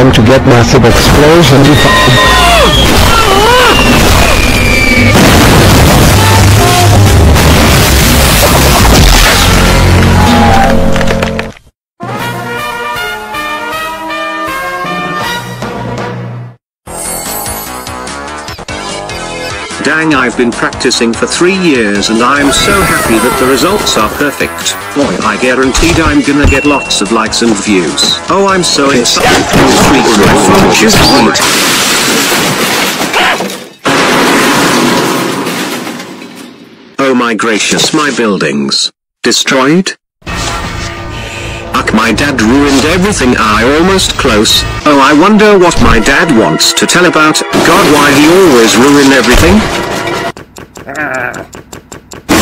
Plan to get massive explosions Dang I've been practicing for three years and I'm so happy that the results are perfect. Boy I guaranteed I'm gonna get lots of likes and views. Oh I'm so excited. Treat my phone just sweet. Oh my gracious my buildings. Destroyed? Uck my dad ruined everything I almost close. Oh I wonder what my dad wants to tell about. God why he always ruin everything? Ah.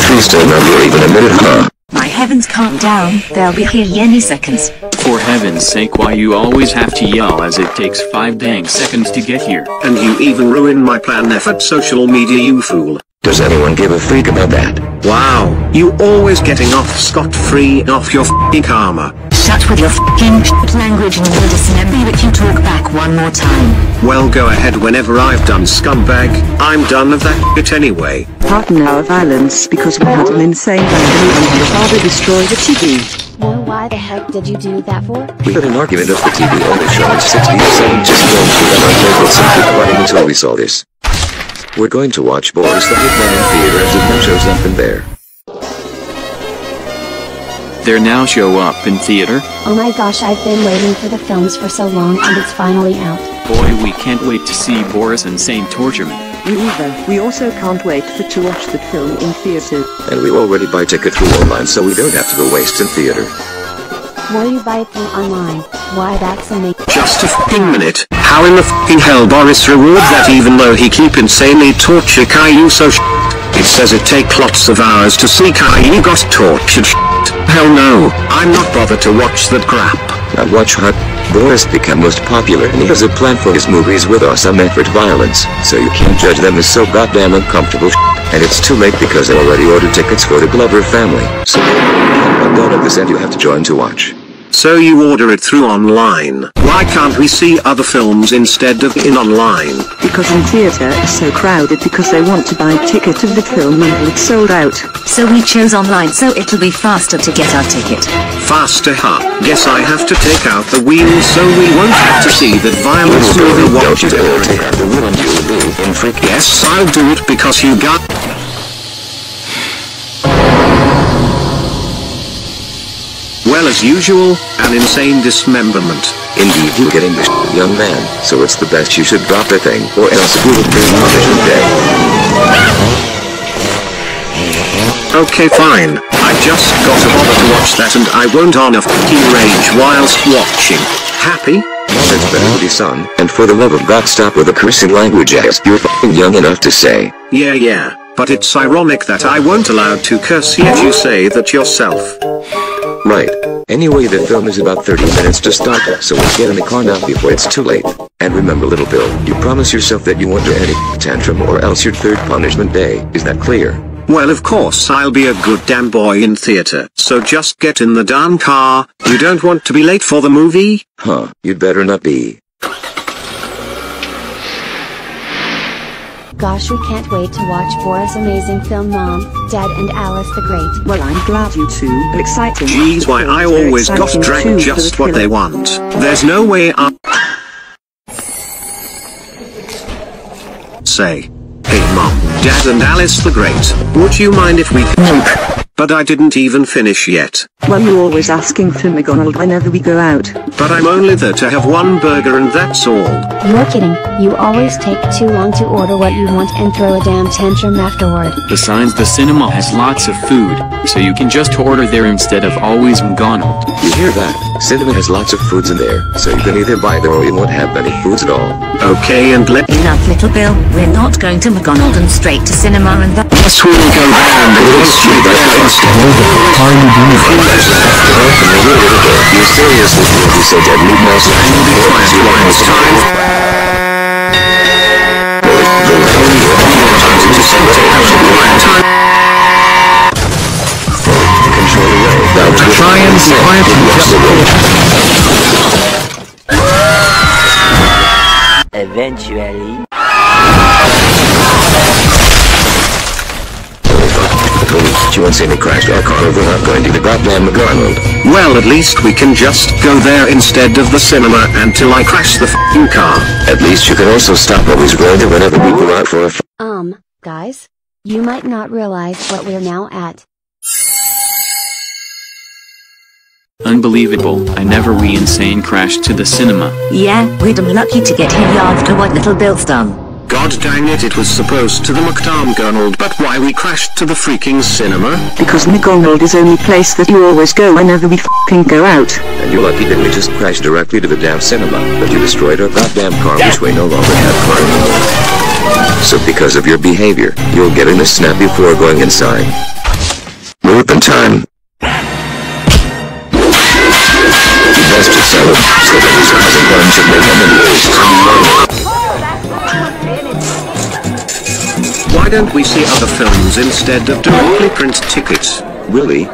Trees still remember even a minute, huh? My heavens calm down, they'll be here any seconds. For heaven's sake why you always have to yell as it takes 5 dang seconds to get here. And you even ruin my plan effort social media you fool. Does anyone give a freak about that? Wow, you always getting off scot-free off your f***ing karma. Shut with your f***ing shit language and we'll dismember you if you talk back one more time. Well go ahead whenever I've done scumbag, I'm done of that bit anyway. Pardon our violence because we had an insane family and your father destroyed the TV. Well, why the heck did you do that for? We had an argument of the TV only showing 67 just going through and our favorites and keep running until we saw this. We're going to watch Boris the Hitman in theaters and no shows up in there. There now show up in theater. Oh my gosh, I've been waiting for the films for so long and it's finally out. Boy we can't wait to see Boris Insane Torturement. We either. We also can't wait for to watch the film in theater. And we already buy ticket through online so we don't have to go waste in theater. Why you buy it through online? Why that's amazing. Just a f***ing minute, how in the f***ing hell Boris reward that even though he keep insanely torture Caillou so sh**? It says it take lots of hours to see Caillou got tortured sh**. Hell no, I'm not bothered to watch that crap. Now watch how Boris become most popular and he has a plan for his movies with awesome effort violence, so you can't judge them as so goddamn uncomfortable And it's too late because I already ordered tickets for the Glover family. So, at this end you have to join to watch. So you order it through online. Why can't we see other films instead of in online? Because in theater is so crowded because they want to buy a ticket of the film until it's sold out. So we chose online so it'll be faster to get our ticket. Faster huh? Guess I have to take out the wheel so we won't have to see that violence movie Don't watch you it. dare take out the woman you will be in freak Yes, I'll do it because you got... as usual, an insane dismemberment. Indeed you get English, young man, so it's the best you should drop the thing, or else it will be vision day. Okay fine, I just got to bother to watch that and I won't on a fucking rage whilst watching. Happy? It's Benody son, and for the love of God stop with the cursing language as you're f***ing young enough to say. Yeah yeah, but it's ironic that I won't allowed to curse yet you say that yourself. Right. Anyway the film is about 30 minutes to start, so let's get in the car now before it's too late. And remember little Bill, you promise yourself that you won't do any tantrum or else your third punishment day, is that clear? Well of course I'll be a good damn boy in theater, so just get in the damn car, you don't want to be late for the movie? Huh, you'd better not be. Gosh, we can't wait to watch Bora's amazing film Mom, Dad and Alice the Great. Well, I'm glad you two are exciting. Geez why I always got exciting drag just what they want. There's no way I... Say. Hey mom, dad and Alice the Great, would you mind if we... Nope. But I didn't even finish yet. Well, you're always asking for McDonald whenever we go out. But I'm only there to have one burger and that's all. You're kidding. You always take too long to order what you want and throw a damn tantrum afterward. Besides the cinema has lots of food, so you can just order there instead of always McDonald. You hear that? Cinema has lots of foods in there, so you can either buy there or you won't have any foods at all. Okay and let Enough, little Bill. We're not going to McDonald and straight to cinema and that. us will go round and we'll see the first How you doing? You seriously think you said that meat mouse Quiet while it's time. control away. Now Try and quietly Eventually. You won't see me crash our car over not going to the goddamn McDonald. Well, at least we can just go there instead of the cinema until I crash the f***ing car. At least you can also stop always going there whenever we go out for a f- Um, guys? You might not realize what we're now at. Unbelievable, I never we insane crashed to the cinema. Yeah, we're damn lucky to get here after what little Bill's done. God dang it, it was supposed to the McDonald, but why we crashed to the freaking cinema? Because McDonald is only place that you always go whenever we f***ing go out. And you're lucky that we just crashed directly to the damn cinema, but you destroyed our goddamn car which we no longer have car anymore. So because of your behavior, you'll get in a snap before going inside. Move in time. Best to sell it, so that his cousin Gun should make him Why don't we see other films instead of directly print tickets? Really?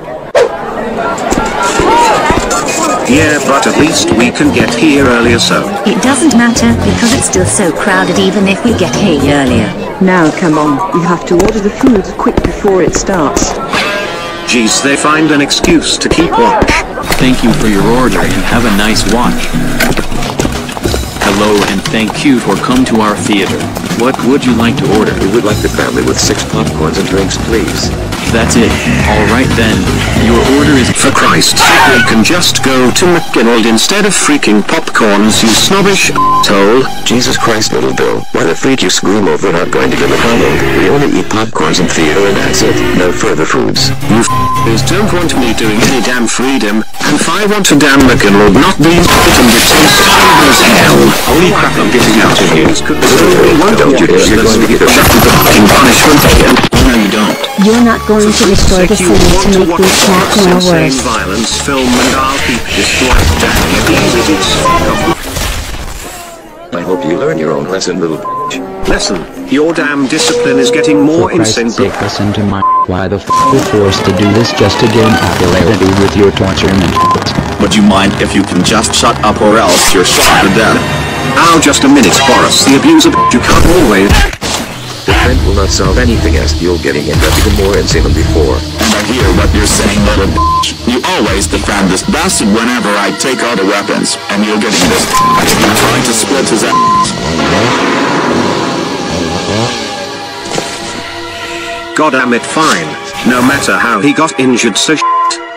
Yeah, but at least we can get here earlier so. It doesn't matter because it's still so crowded even if we get here earlier. Now come on, we have to order the food quick before it starts. Geez, they find an excuse to keep watch. Thank you for your order and have a nice watch. Hello and thank you for come to our theater. What would you like to order? We would like the family with six popcorns and drinks, please. That's it. Alright then. Your order is For Christ's sake, we can just go to McDonald instead of freaking popcorns, you snobbish toll. Jesus Christ, little Bill, why the freak you scream over not going to the McDonald? We only eat popcorns in theater and that's it. No further foods. You f***ers don't want me doing any damn freedom, and if I want to damn McDonald, not these and it tastes horrible as hell. Holy crap, I'm getting out of here. Could Don't you dare, you're going to get a Shut the fucking punishment again. No, you don't. You're not going to destroy the If you cinema want to to make watch these snacks Boris more worse. violence film and I'll keep destroyed down. I hope you learn your own lesson, little bitch. Listen, your damn discipline is getting more For insane. Christ's sake, listen to my. Why the f we forced to do this just to gain popularity with your torture torturement? Would you mind if you can just shut up or else you're shot to death? Now just a minute, Boris. The abuser, you can't always. The friend will not solve anything as you're getting end up even more insane than before. And I hear what you're saying, little bitch. You always defend this bastard whenever I take out the weapons, and you're getting this. You're trying to split his ass. God damn it, fine. No matter how he got injured, so shit.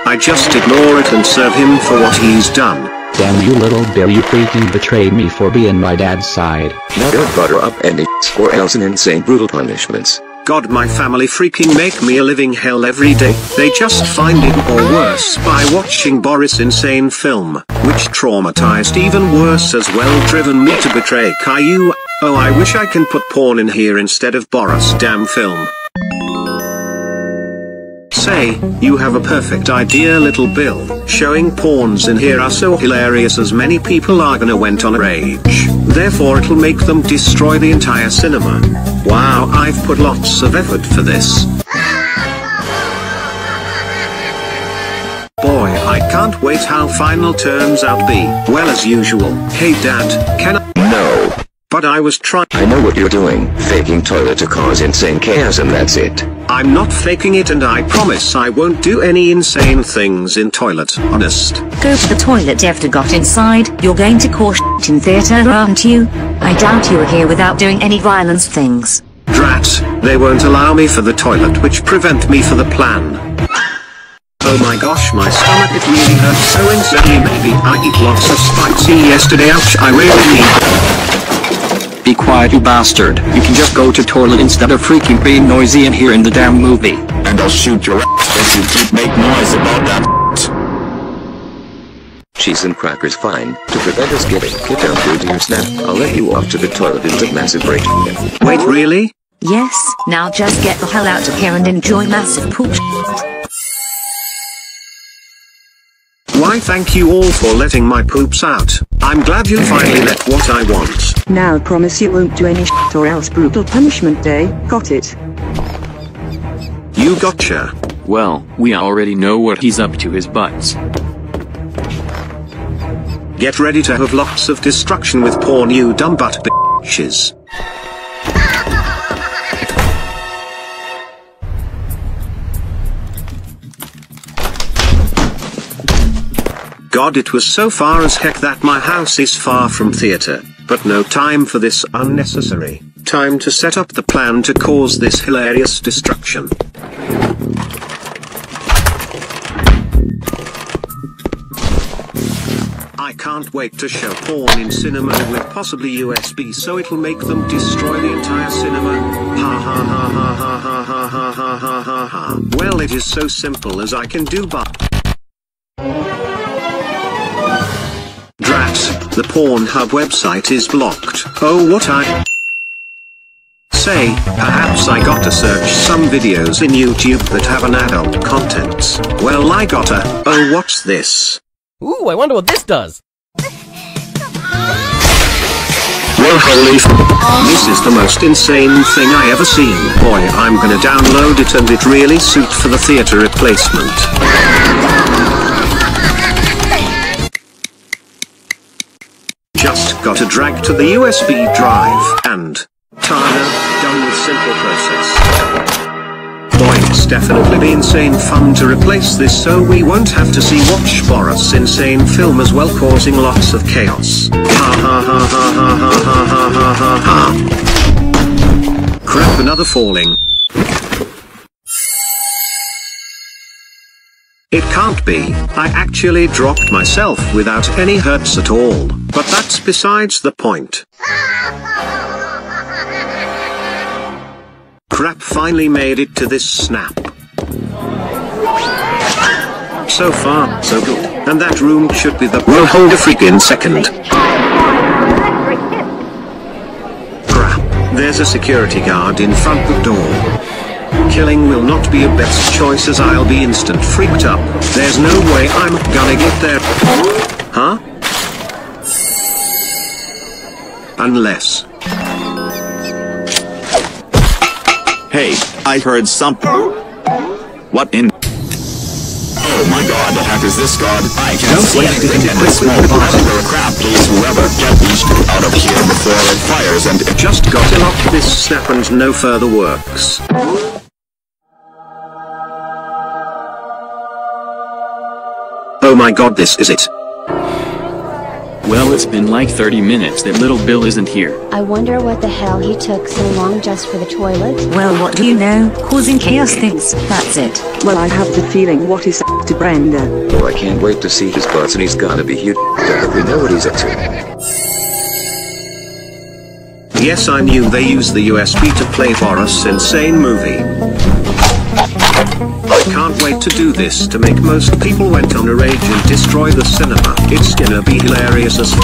I just ignore it and serve him for what he's done. Damn you, little Bill! You freaking betrayed me for being my dad's side. Now don't butter up any or else an insane brutal punishments. God, my family freaking make me a living hell every day. They just find it or worse by watching Boris' insane film, which traumatized even worse as well driven me to betray Caillou. Oh, I wish I can put porn in here instead of Boris' damn film. Say, you have a perfect idea, little Bill. Showing pawns in here are so hilarious as many people are gonna went on a rage. Therefore it'll make them destroy the entire cinema. Wow, I've put lots of effort for this. Boy, I can't wait how final turns out be. Well as usual. Hey dad, can I-. But I was trying- I know what you're doing. Faking toilet to cause insane chaos and that's it. I'm not faking it and I promise I won't do any insane things in toilet, honest. Go to the toilet after got inside. You're going to cause shit in theater, aren't you? I doubt you are here without doing any violence things. Drat, they won't allow me for the toilet which prevent me for the plan. Oh my gosh, my stomach it really hurts so insanely. Maybe I eat lots of spicy yesterday. Ouch, I really need. Be quiet you bastard. You can just go to toilet instead of freaking being noisy in here in the damn movie. And I'll shoot your ass if you keep make noise about that Cheese and crackers fine. To prevent us getting kicked out due to your snap, I'll let you off to the toilet in the massive break. Wait, really? Yes, now just get the hell out of here and enjoy massive poop. Why thank you all for letting my poops out. I'm glad you finally let what I want. Now promise you won't do any shit or else brutal punishment day. Got it? You gotcha. Well, we already know what he's up to his butts. Get ready to have lots of destruction with porn new dumb butt bitches. God it was so far as heck that my house is far from theater, but no time for this unnecessary. Time to set up the plan to cause this hilarious destruction. I can't wait to show porn in cinema with possibly USB so it'll make them destroy the entire cinema. Ha ha ha ha ha ha ha ha ha ha ha. Well it is so simple as I can do but. The Pornhub website is blocked. Oh what I say, perhaps I gotta search some videos in YouTube that have an adult contents. Well I gotta, oh what's this? Ooh, I wonder what this does. Well holy f This is the most insane thing I ever seen. Boy I'm gonna download it and it really suit for the theater replacement. Just gotta drag to the USB drive, and, tada, done with simple process. Boy, it's definitely be insane fun to replace this so we won't have to see watch Boris insane film as well causing lots of chaos. Ha ha ha ha ha ha ha ha ha ha ha. Crap another falling. It can't be, I actually dropped myself without any hurts at all, but that's besides the point. Crap finally made it to this snap. So far, so good. And that room should be the- We'll hold a freaking second. Crap, there's a security guard in front of the door. Killing will not be a best choice as I'll be instant freaked up. There's no way I'm gonna get there. Huh? Unless. Hey, I heard something. What in? Oh my god, the heck is this god? I can't see anything and this small box of crap. Please whoever, get these two out of here before it fires and Just gotta lock this snap and no further works. Oh my god this is it. Well, it's been like 30 minutes that little Bill isn't here. I wonder what the hell he took so long just for the toilet? Well, what do you know? Causing chaos things. That's it. Well, I have the feeling what is to Brenda. Oh, I can't wait to see his butts and he's gonna be huge. We know what he's up to. Yes I knew they used the USB to play Boris insane movie. I can't wait to do this to make most people went on a rage and destroy the cinema. It's gonna be hilarious as f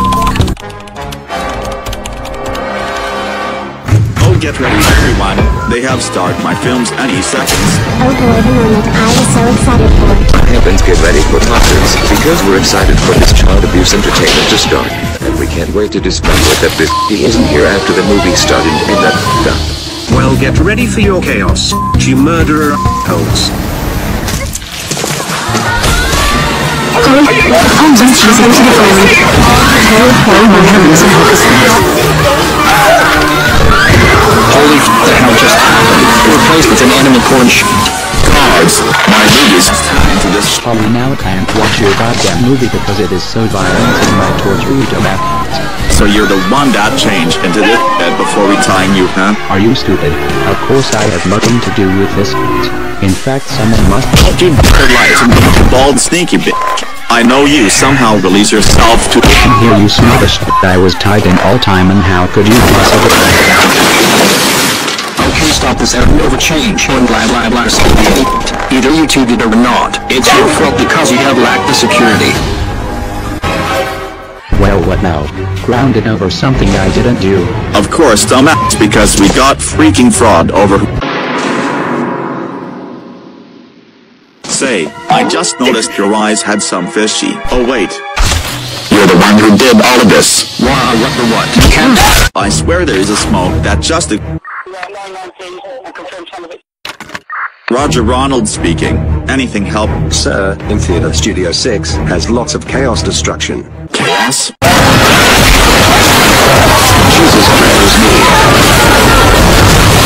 Oh, get ready everyone. They have start my films any seconds. Oh boy, the moment I was so excited for. Heavens, get ready for toppers, because we're excited for this child abuse entertainment to start. And we can't wait to discover that this he isn't here after the movie started and that up. Well get ready for your chaos, you murderer holes. I'm just listening to the phone. My heavens. Holy f the hell just happened? Replaced with an animal corn sh- Cards, my movies into this Probably now can't watch your goddamn movie because it is so violent and might torture you to death. So you're the one that changed into this bed before we tying you, huh? Are you stupid? Of course I have nothing to do with this. In fact, someone must. Don't you dare lie to me, you bald sneaky bitch. I know you somehow release yourself to- Here you smell the shit. I was tied in all time and how could you possibly... Okay, stop this out over change. One blah blah blah Either you two did or not. It's your fault because you have lacked the security. Well what now? Grounded over something I didn't do. Of course, dumbass, because we got freaking fraud over- Say, I just noticed your eyes had some fishy. Oh wait. You're the one who did all of this. Wow, what the what? You can't- I swear there is a smoke that just- Roger Ronald speaking. Anything help? Sir, in Theater Studio 6 has lots of chaos destruction. Chaos? Jesus Christ me.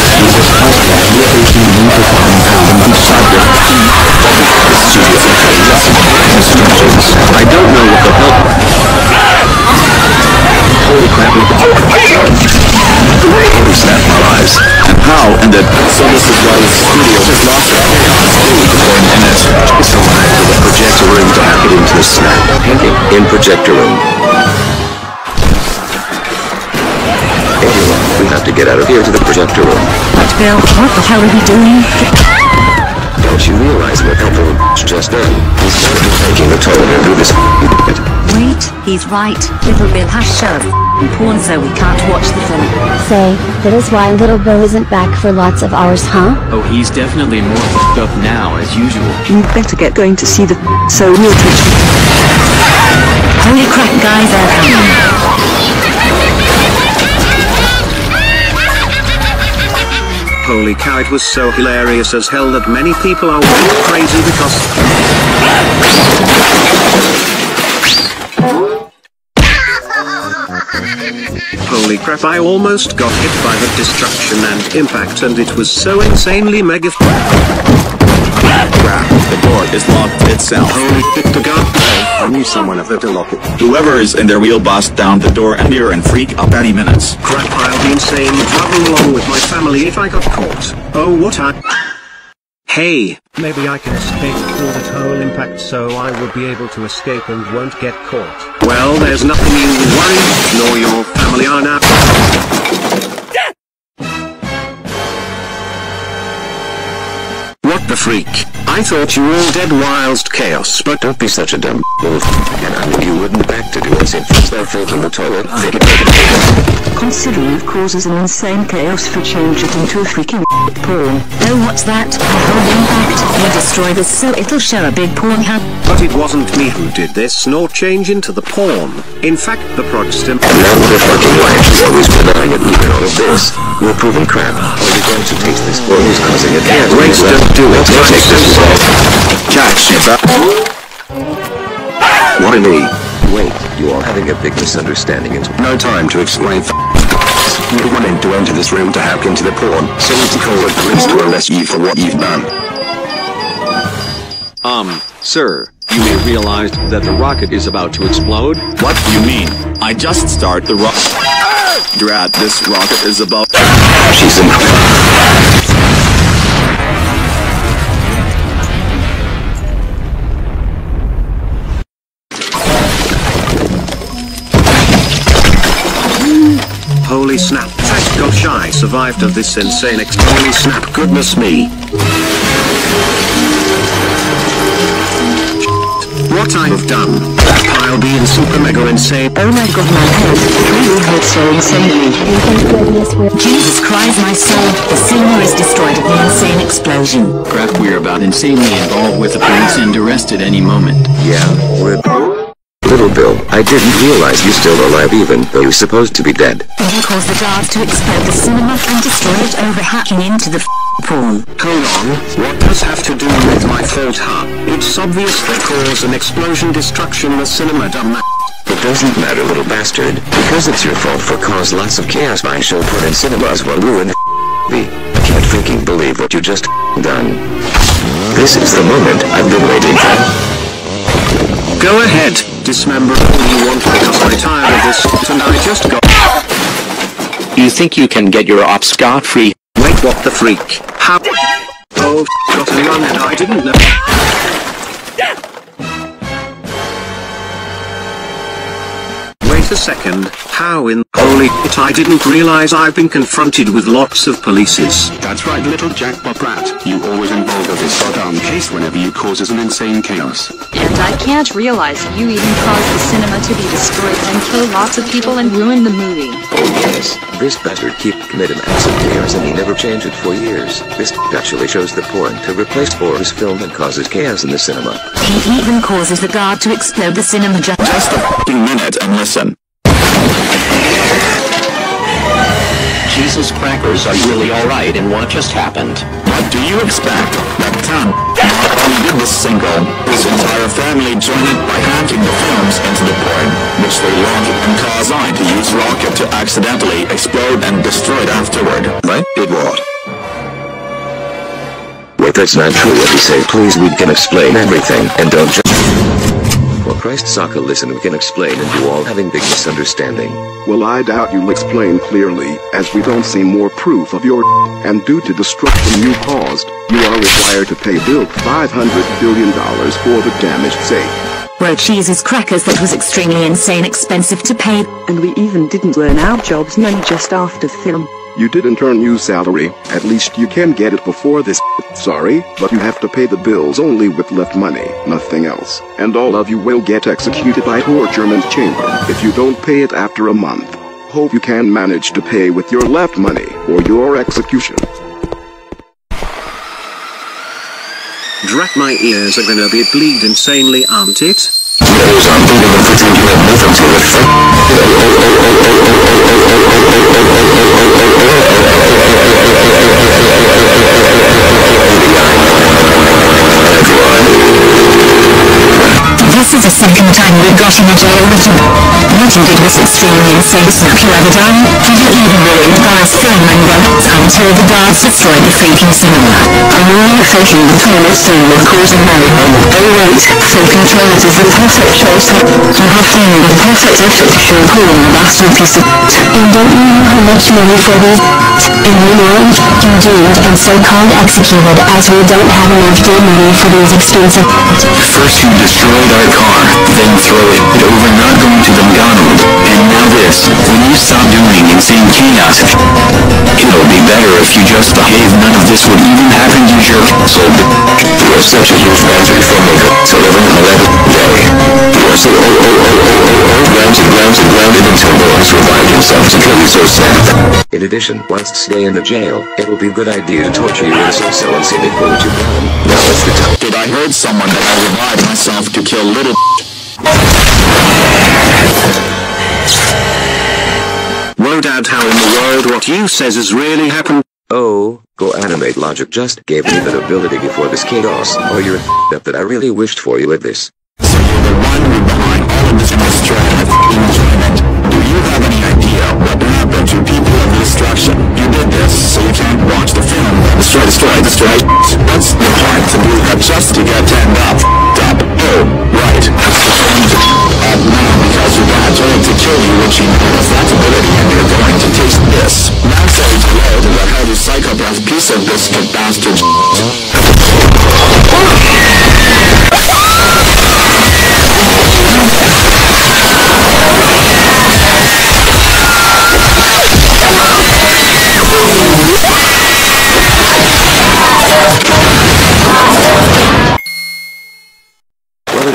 Jesus Christ has liberation and profound power and subject studious instructions. I don't know what the hell. Holy crap. Holy snap my eyes. And how? And that- so this is why the studio has lost their chaos for in it. So I have the projector room to hack it into the snap. In projector room. Anyone, we have to get out of here to the projector room. But Bill, what the hell are we doing? Don't you realize what little just done? He started taking the toilet and do this. Wait, he's right. Little Bill has shown. porn so we can't watch the film. Say, that is why Little Bill isn't back for lots of hours, huh? Oh, he's definitely more f***ed up now as usual. You'd better get going to see the so we'll teach you. Holy crap, guys, they're. Holy cow it was so hilarious as hell that many people are went crazy because... Holy crap I almost got hit by the destruction and impact and it was so insanely mega... Crap, the door is locked itself. Holy shit to God. I knew someone had to lock it. Whoever is in there will bust down the door and here and freak up any minutes. Crap I'll be insane traveling along with my family if I got caught. Oh what I... Hey, maybe I can escape through that whole impact so I will be able to escape and won't get caught. Well, there's nothing you worry, nor your family are now. What the freak? I thought you were all dead whilst chaos, but Don't be such a dumb bull. And I knew you wouldn't back to do us if they're faking the toilet. They Considering it causes an insane chaos for change it into a freaking porn. Oh, what's that? A whole impact. You destroy this so it'll show a big porn hub. But it wasn't me who did this nor change into the porn. In fact, the prod stem- Now the fucking life has always denying it even all of this. We're proving crap. Are we going to taste this or who's causing it? Yeah, Race, don't do it. Let's take this ball. Catch it up. Why me? Wait, you are having a big misunderstanding. It's No time to explain f- You wanted to enter this room to hack into the porn, so need to call the police to arrest you for what you've done. Um, sir, you may realize that the rocket is about to explode? What do you mean? I just start the rocket. Drat, this rocket is about. She's in. Holy snap. Thank gosh I survived of this insane ex- Holy snap goodness me. What I have done. I'll be in super mega insane. Oh my god, my head. Really hurts so insanely. Thank goodness we're- Jesus Christ, my soul. The cinema is destroyed in the insane explosion. Crap, we're about insanely involved with the police and arrested any moment. Yeah, we're. Little Bill, I didn't realize you're still alive even though you're supposed to be dead. It'll cause the guards to explode the cinema and destroy it over hacking into the f- porn. Hold on. What does have to do with my fault, huh? It's obvious they cause an explosion destruction the cinema dumb It doesn't matter, little bastard, because it's your fault for cause lots of chaos my show put in cinemas will ruin the. I can't freaking believe what you just done. This is the moment I've been waiting for. Go ahead, dismember all you want because I'm tired of this and I just got- You think you can get your op scot-free? Wait what the freak? How- Oh got a run and I didn't know. Wait a second, how in holy shit I didn't realize I've been confronted with lots of polices. That's right, little jackpot rat. You always involve of this goddamn case whenever you causes an insane chaos. And I can't realize you even caused the cinema to be destroyed and kill lots of people and ruin the movie. Oh yes, this bastard keep committing acts of chaos and he never changed it for years. This actually shows the porn to replace for his film and causes chaos in the cinema. He even causes the guard to explode the cinema just Just a fucking minute and listen. Jesus crackers, are you really alright in what just happened? What do you expect? That Tom only did this single. His entire family joined it by hacking the films into the porn, which they launched and caused I to use rocket to accidentally explode and destroy it afterward. Right? Did what? Wait, that's not true what you say. Please, we can explain everything and don't just. For Saka listen, we can explain and you all having big misunderstanding. Well, I doubt you'll explain clearly, as we don't see more proof of your and due to destruction you caused, you are required to pay Bill $500 billion for the damaged safe. Bro cheeses crackers that was extremely insane expensive to pay. And we even didn't learn our jobs none just after film. You didn't earn new salary, at least you can get it before this. Sorry, but you have to pay the bills only with left money, nothing else. And all of you will get executed by tortureman's chamber if you don't pay it after a month. Hope you can manage to pay with your left money or your execution. Drat my ears are gonna be bleed insanely aren't it? This eu, eu, is the second time we've got him in jail with him. What he did was extremely insane. Have you ever done? Did you even ruin the guy's film and go until the guards destroyed the freaking cinema? I'm really hoping the toilet soon will cause a mayhem. Oh wait, full control is the perfect choice. You have found the perfect effort to show Paul a masterpiece of And don't you know how much money for this? And you know, you doomed and so called executed as we don't have enough damn money for these expensive First you destroyed our car, then throw it over not going to the McDonald's, and now this. When you stop doing insane chaos, it'll be better if you just behave. None of this would even happen, you jerk. So, you are such a huge magic filmmaker. So every 11th day, you are so oh oh oh oh oh oh, oh grounded, grounded, grounded until Boris revived himself to kill you so sad. In addition, whilst stay in the jail, it will be a good idea to torture you in cell and see before what you've. Now it's the time. Did I heard someone that I revived myself to kill little Whoa dad how in the world what you says has really happened? Oh, GoAnimate logic just gave me that ability before this chaos. Oh, you're f***ed up that I really wished for you at this. So you're the one who behind all of this destruction of enjoyment. Do you have any idea what happened to people of destruction? You did this so you can't watch the film. Destroy, destroy, destroy. What's the point to do that just to get turned up? Up. Oh, right. That's the change. Up now because you got told to kill you, which you know has that ability, and you're going to taste this. Now say hello to the heavy psychopath piece of biscuit bastard.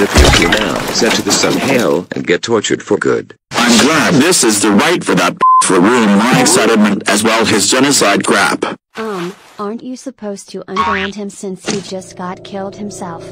Well, it appears you now set to the sun hell and get tortured for good. I'm glad this is the right for that for ruin my excitement as well his genocide crap. Um, aren't you supposed to unground him since he just got killed himself?